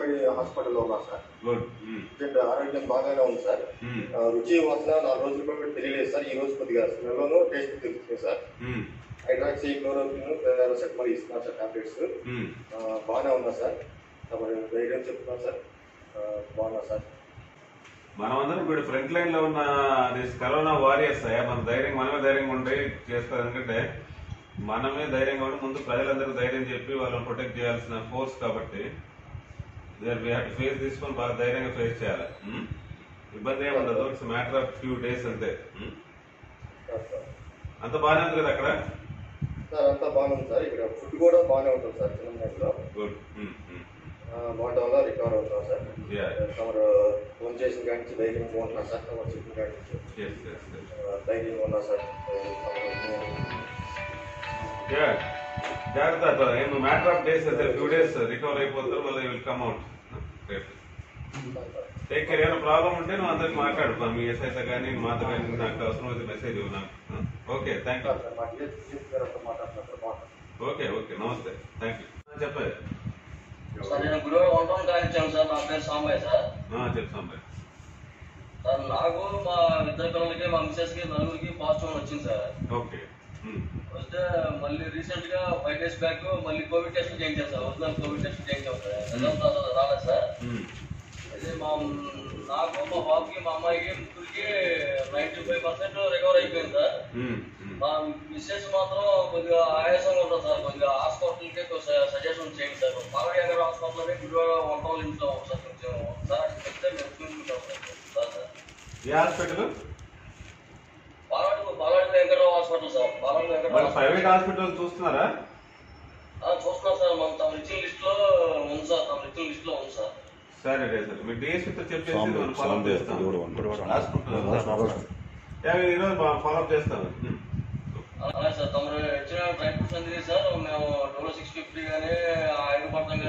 మెడి హాస్పిటల్లో ఉన్నా sir. Good. Patient ఆరోగ్యం బాగానే ఉంది సార్. ఆ, రుచి వాసన నాలుగు రోజులు కూడా తెలియలేదు సార్. ఈ రోజు కొద్దిగా స్మెల్లోనూ టేస్ట్ తెలుస్తుంది సార్. హైడ్రాక్సీ క్లోరోక్విన్ పారాసెటమాల్ ఇస్తున్నారు సార్ టాబ్లెట్స్ బాగానే ఉన్నా సార్. మరి ధైర్యం చెప్తున్నాను సార్. బాగున్నా సార్. మనం అందరం ఇప్పుడు ఫ్రంట్ లైన్లో ఉన్న కరోనా వారియర్స్ మన ధైర్యం మనమే ధైర్యంగా ఉండి చేసుకోవాలి. ఎందుకంటే మనమే ధైర్యంగా ఉండి ముందు ప్రజలందరికీ ధైర్యం చెప్పి వాళ్ళని ప్రొటెక్ట్ చేయాల్సిన ఫోర్స్ కాబట్టి ఫేస్ తీసుకొని బాగా ధైర్యంగా ఫేస్ చేయాలి. ఉం? ఇబ్బంది ఏమి ఉండదు. It's matter of few days అంతే. సార్ అంత బాగానే ఉంది కదా అక్కడ? సార్ అంతా బాగానే ఉంది సార్. ఇక్కడ ఫుడ్ కూడా బాగానే ఉంటుంది సార్ చిన్నలో గుడ్ వాటి వల్ల రికవర్ అవుతాం సార్. తమరు ఫోన్ చేసిన కాడి నుంచి ధైర్యంగా ఉంటున్నా సార్. తమరు చెప్పిన కాడి నుంచి. ధైర్యంగా ఉన్నా సార్. జాగ్రత్త ఏం మ్యాటర్ ఆఫ్ డేస్ అయితే ఫ్యూ డేస్ రికవర్ అయిపోతారు మళ్ళీ will come out take care ఏమైనా ప్రాబ్లం ఉంటే నువ్వు అందరికి మాట్లాడు. మీ ఎస్ఐతో కానీ మాతో కానీ నాకు అవసరం అయితే మెసేజ్ ఇవ్వు నాకు. ఓకే థ్యాంక్ యూ సార్ మా డిఎస్పీ గారితో మాట్లాడుతున్నా సార్ మాట్లాడుతున్నాను ఓకే ఓకే నమస్తే థ్యాంక్ యూ చెప్పండి సార్ నేను గురువారం వంటలు కానిచ్చాను సార్. నా పేరు సాంబయ్య సార్. చెప్తాం బాయ్ సార్ నాకు మా ఇద్దరు పిల్లలకి మా మిస్సెస్కి నలుగురికి పాజిటివ్ వచ్చింది సార్. ఓకే వస్తే మళ్ళీ రీసెంట్గా ఫైవ్ డేస్ బ్యాక్ మళ్ళీ కోవిడ్ టెస్ట్ చేయించాను సార్ ఒరిజినల్ కోవిడ్ టెస్ట్ చేయించాం సార్ రాలేదు సార్. ఇది మా నాకు మా బాబుకి మా అమ్మాయికి ముగ్గురికి నైన్టీ ఫైవ్ పర్సెంట్ రికవర్ అయిపోయింది సార్. మా మిస్సెస్ మాత్రం కొద్దిగా ఆయాసంగా ఉంటుంది సార్. కొద్దిగా హాస్పిటల్కి సజెషన్ చేయండి సార్. పాలయ్య గారు హాస్పిటల్లోనే గుడివాడ వంట వాళ్ళ ఇంట్లో ఒకసారి కొంచెం సార్ చెప్తే మేము చూసుకుంటాం సార్ సార్. ఏ హాస్పిటల్? మరి ప్రైవేట్ హాస్పిటల్ చూస్తున్నారా? ఆ, చూస్తున్నాం సార్. మనం తమ ఇచ్చిన లిస్ట్లో ఉంది సార్. తమ ఇచ్చిన లిస్ట్లో ఉంది సార్. సరే సరే. మీ డిఎస్పీతో చెప్పేసి సాంబే, మనం ఫాలో సాంబే, చేస్తాం ఇది కూడా ఉంది. రాసుకుంటాం యా, ఈరోజు ఫాలో అప్ చేస్తాం ఉం. అలాగే సార్ తమరు ఇచ్చిన అందింది సార్? మేము డోలో సిక్స్ ఫిఫ్టీ కానీ ఐదు కానీ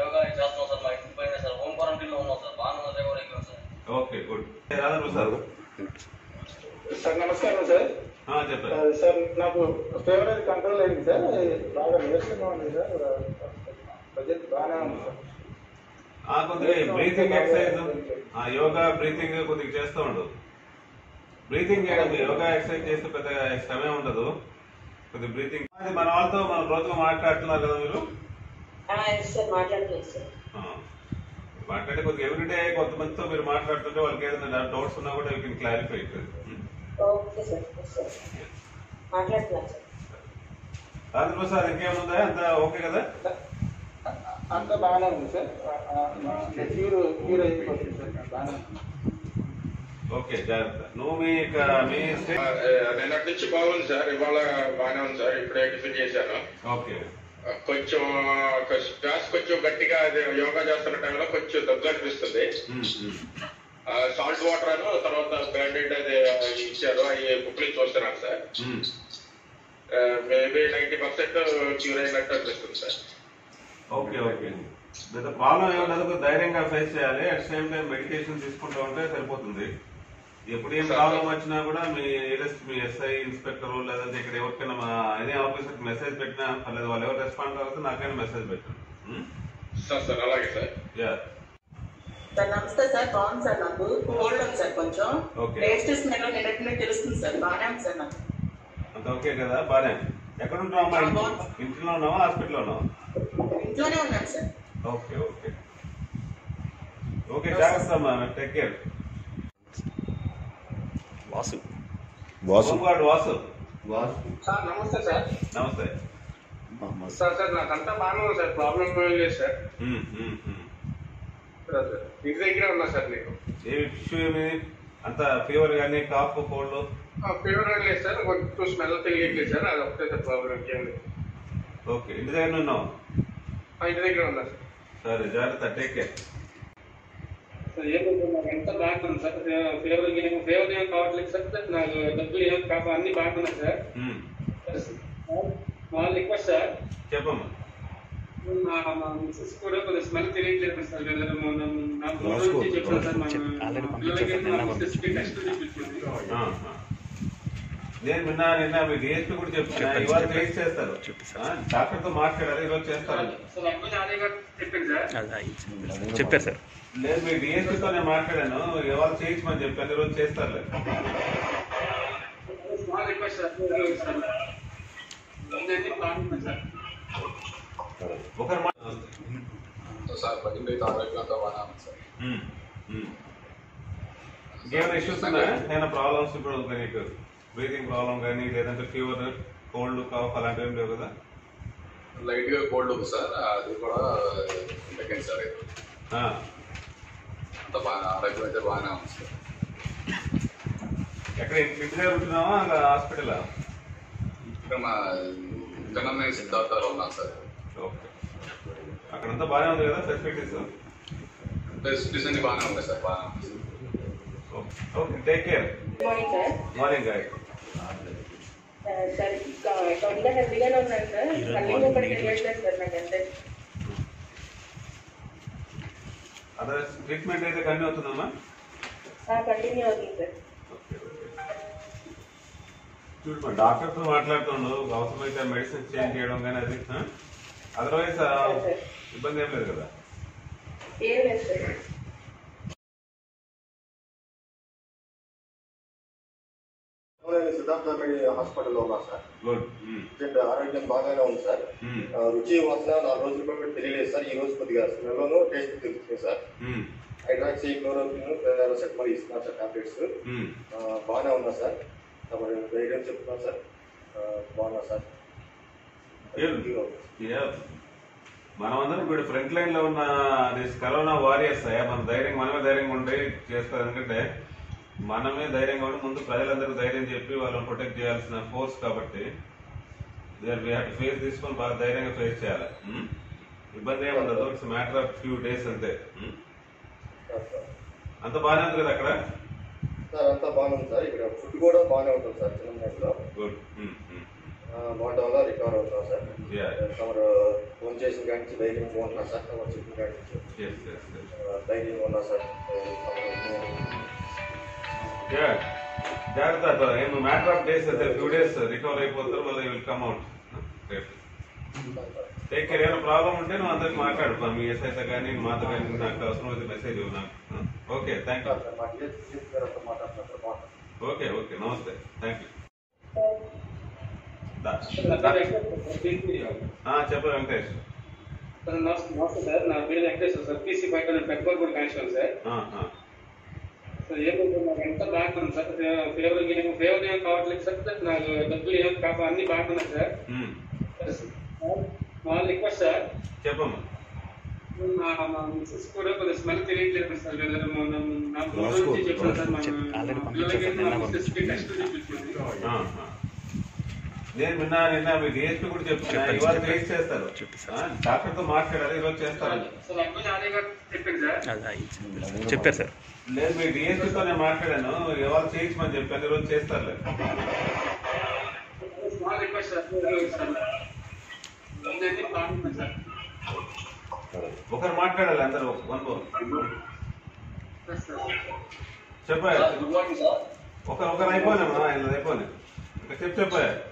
యోగా చేస్తాం సార్. మా ఇంటి పైన సార్. హోమ్ ఉన్నాం సార్. బాగా రికవర్ అయిపోయాం sir. Okay good. Radha sir? Sir నమస్కారం సార్. సార్ నాకు ఫీవర్ అది కంట్రోల్ అయింది సార్. బాగా నీరసంగా ఉంది సార్. ప్రజెంట్ బాగానే ఉంది సార్. ఆ కొద్దిగా బ్రీతింగ్ ఎక్సర్సైజ్ ఆ యోగా బ్రీతింగ్ కొద్దిగా చేస్తూ ఉండు. బ్రీతింగ్ యోగా ఎక్సర్సైజ్ చేస్తే పెద్దగా శ్రమే ఉండదు. కొద్దిగా బ్రీతింగ్ అది మన వాళ్ళతో మన రోజుగా మాట్లాడుతున్నారు కదా మీరు? సార్ మాట్లాడుతున్నాను సార్. ఆ. మాట్లాడే కొద్దిగా ఎవ్రీడే కొంతమందితో మీరు మాట్లాడుతుంటే వాళ్ళకి ఏదైనా డౌట్స్ ఉన్నా కూడా you can clarify okay sir sir. మాట్లాడుతున్నాను సార్. రాజు ప్రసాద్ ఇంకేముందా? అంతా ఓకే కదా? అంతా బాగానే ఉంది సార్. క్యూర్ క్యూర్ అయిపోతుంది సార్? బాగానే ఉంది. ఓకే జాగ్రత్త. నువ్వు మీ నిన్నటి నుంచి బాగుంది సార్. ఇవాళ బాగానే ఉంది సార్. ఇప్పుడే టిఫిన్ చేశాను. ఓకే. కొంచెం శ్వాస కొంచెం గట్టిగా అది యోగా చేస్తున్న టైంలో కొంచెం దగ్గు అనిపిస్తుంది. సాల్ట్ వాటర్ అను తర్వాత బ్రాండెడ్ అది ఇచ్చారు. అవి బుక్లు చూస్తున్నాను sir. Maybe ninety percent cure అయినట్టు అనిపిస్తుంది సార్. Okay okay. పెద్ద ప్రాబ్లం ఏముండదు ధైర్యంగా ఫేస్ చేయాలి. అట్ సేమ్ టైం మెడికేషన్ తీసుకుంటూ ఉంటే సరిపోతుంది. ఎప్పుడు ఏం ప్రాబ్లం వచ్చినా కూడా మీ నియరెస్ట్ మీ ఎస్ఐ ఇన్స్పెక్టర్ లేదంటే ఇక్కడ ఎవరికైనా మా ఎనీ ఆఫీసర్ మెసేజ్ పెట్టినా పర్లేదు. వాళ్ళు ఎవరు రెస్పాండ్ అవుతే నాకైనా మెసేజ్ పెట్టండి. సార్ సార్ అలాగే సార్. యా సార్ నమస్తే సార్ బాగుంది సార్ నాకు. కోల్డ్ ఉంది సార్ కొంచెం. టేస్ట్ స్మెల్ నిన్నటి తెలుస్తుంది సార్ బాగానే ఉంది సార్ నాకు. అంత ఓకే కదా బానే ఎక్కడ ఉంటావు అమ్మా. ఇంట్లో ఉన్నావా? హాస్పిటల్లో ఉన్నావా? ఇంట్లోనే ఉన్నాను సార్. Okay okay. ఓకే జాగ్రత్త అమ్మా take care Vasu. Vasu. Home guard Vasu. Sir నమస్తే సార్. నమస్తే. సార్ సార్ నాకంతా బాగానే ఉంది సార్ ప్రాబ్లం లేదు sir um, um, um. Sir sir ఇంటి దగ్గరే ఉన్నా సార్ నేను. ఏ ఇష్యూ ఏమి అంత ఫీవర్ కానీ కాఫ్ కోల్డ్ ఫీవర్ ఏం లేదు సార్. కొంచెం స్మెల్ తెలియట్లేదు సార్. అది ఒకటే సార్ ప్రాబ్లం ఇంకేం లేదు. ఓకే. ఇంటి దగ్గర ఉన్నావు? ఇంటి దగ్గర ఉన్నా సార్. సరే జాగ్రత్త. టేక్ కేర్ సార్ ఏం నాకు ఎంత బాగుంది సార్? ఫీవర్ ఫీవర్ ఏం కావట్లేదు సార్. నాకు డబ్బులు ఏం కాదు అన్ని బాగున్నాయి సార్. మా రిక్వెస్ట్ సార్. చెప్పమ్మా. కూడా స్మెల్ తెలియట్లేదు సార్ మన- చెప్పాను సార్ టెస్ట్ చూపించింది. నేను నిన్న నిన్న మీ డిఎస్పీ కూడా చెప్తున్నా. ఇవాళ టెస్ట్ చేస్తారు ఆ, డాక్టర్తో మాట్లాడాలి ఈరోజు చేస్తారు. చెప్పారు సార్. లేదు మీ డిఎస్పీ తో నేను మాట్లాడాను. ఇవాళ చేయించమని చెప్పాను ఈరోజు చేస్తారులే. స్మాల్ రిక్వెస్ట్ సార్ సార్ ఉందండి ప్లాన్ ఉంది సార్ ఒకరు మా- సార్ ప్రజెంట్ అయితే ఆరోగ్యంతో బాగా ఉంది సార్ ఉమ్, ఇంకేమైనా ఇష్యూస్ ఉన్నాయా ఏమైనా ప్రాబ్లమ్స్ ఇప్పుడు మీకు నీకు బ్రీతింగ్ ప్రాబ్లం కానీ లేదంటే ఫీవర్ కోల్డ్ కాఫ్ అలాంటివి ఏం లేవు కదా లైట్గా కోల్డ్ ఉంది సార్ అది కూడా తగ్గింది సార్ అంత బాగా ఆరోగ్యం అయితే బాగానే ఉంది సార్ ఎక్కడ ఇంటి దగ్గర ఉంటున్నావా హాస్పిటల్ ఇక్కడ మా జనమే సిద్ధార్థలో ఉన్నాం సార్ అక్కడంతా బాగానే ఉంది కదా ఫెసిలిటీస్? ఫెసిలిటీస్ అన్ని బాగానే ఉన్నాయి సార్ బాగానే sir. Okay take care morning sir morning guy sir అకౌంట్గా హెల్తీగానే ఉన్నాను సార్ మళ్ళీ ఒకటి తెలియట్లేదు సార్ నాకు అంతే. అదర్ ట్రీట్మెంట్ అయితే కన్ను అవుతుందమ్మా? కంటిన్యూ అవుతుంది సార్ చూడమ్మా డాక్టర్తో మాట్లాడుతుండు అవసరమైతే మెడిసిన్ చేంజ్ చేయడం కానీ అది అదర్వైజ్ ఇబ్బంది ఏం లేదు కదా? ఏం లేదు సార్ హాస్పిటల్లో ఉన్నా సార్. ఆరోగ్యం బాగానే ఉంది సార్. రుచి వాసన నాలుగు రోజులు కూడా తెలియలేదు సార్. ఈ రోజు కొద్దిగా స్మెల్లోనూ టేస్ట్ తెలుస్తుంది సార్. హైడ్రాక్సీ క్లోరోక్విన్ పారాసెటమాల్ ఇస్తున్నారు సార్ టాబ్లెట్స్. బాగానే ఉన్నా సార్. మరి ధైర్యం చెప్తున్నా సార్. బాగున్నా సార్. మనమందరం ఇప్పుడు ఫ్రంట్ లైన్లో ఉన్న దిస్ కరోనా వారియర్స్ అయ్యా మన ధైర్యం మనమే ధైర్యంగా ఉండి చేస్తారు. ఎందుకంటే మనమే ధైర్యంగా ఉండి ముందు ప్రజలందరికీ ధైర్యం చెప్పి వాళ్ళని ప్రొటెక్ట్ చేయాల్సిన ఫోర్స్ కాబట్టి ఫేస్ తీసుకొని బాగా ధైర్యంగా ఫేస్ చేయాలి. ఉమ్? ఇబ్బంది ఏమి ఉండదు. It's matter of few days అంతే. సార్. అంత బాగానే ఉంది కదా అక్కడ? సార్ అంతా బాగానే ఉంది సార్. ఇక్కడ ఫుడ్ కూడా బాగానే ఉంటుంది సార్ చిన్న గుడ్ బాగుండడం వల్ల రికవర్ అవుతున్నాం సార్. Yeah. తమరు ఫోన్ చేసిన కాడి నుంచి ధైర్యంగా ఉంటున్నా సార్ తమరు చెప్పిన కాడి నుంచి. ఎస్ ఎస్ ఎస్ ఆ, ధైర్యంగా ఉన్నా సార్. తమరు Yeah. జాగ్రత్త ఏం మ్యాటర్ ఆఫ్ డేస్ అయితే ఫ్యూ డేస్ రికవర్ అయిపోతారు మళ్ళీ will come out take care ఏమైనా ప్రాబ్లం ఉంటే నువ్వు అందరికి మాట్లాడు. మీ ఎస్ఐతో కానీ మాతో కానీ నాకు అవసరం అయితే మెసేజ్ ఇవ్వు నాకు. ఓకే థ్యాంక్ యూ సార్ మా డిఎస్పీ గారితో మాట్లాడుతున్నా సార్ మాట్లాడుతున్నాను ఓకే ఓకే నమస్తే థ్యాంక్ యూ చెప్పు వెంకటేష్. సార్ నమస్తే నమస్తే సార్. నా పేరు వెంకటేశ్వర సార్. పీసీ బయట పెద్దపూర్ కూడా కాన్స్టిట్యూన్ సార్. ఆ, ఆ. సార్ నాకు ఎంత బాగుంది సార్? ఫేవర్ ఏమో ఫేవర్ ఏం కావట్లేదు సార్. నాకు డబ్బులు ఏం కాప అన్ని బాగున్నాయి సార్. మా రిక్వెస్ట్ సార్. చెప్పమ్మా. కూడా కొద్దిగా స్మెల్ తెలియట్లేదు సార్. నా రోజుల నుంచి చెప్పాను సార్. మా పిల్లలకి టెస్ట్ ఆ. నేను నిన్న నిన్న మీ డిఎస్పీ కూడా చెప్తున్నా ఇవాళ టెస్ట్ చేస్తారు ఆ, డాక్టర్తో మాట్లాడాలి ఈరోజు చేస్తారు. చెప్పారు సార్. లేదు మీ డిఎస్పీ తో నేను మాట్లాడాను. ఇవాళ చేయించమని చెప్పాను ఈరోజు సార్ ఒకరు మాట్లాడాలి అందరూ వన్ చెప్పా గుడ్ మార్నింగ్ సార్. ఒకరు ఒకరు అయిపోయినామా ఆయన అయిపోయినాయి ఇంకా చెప్పు చెప్పా. సార్ అదే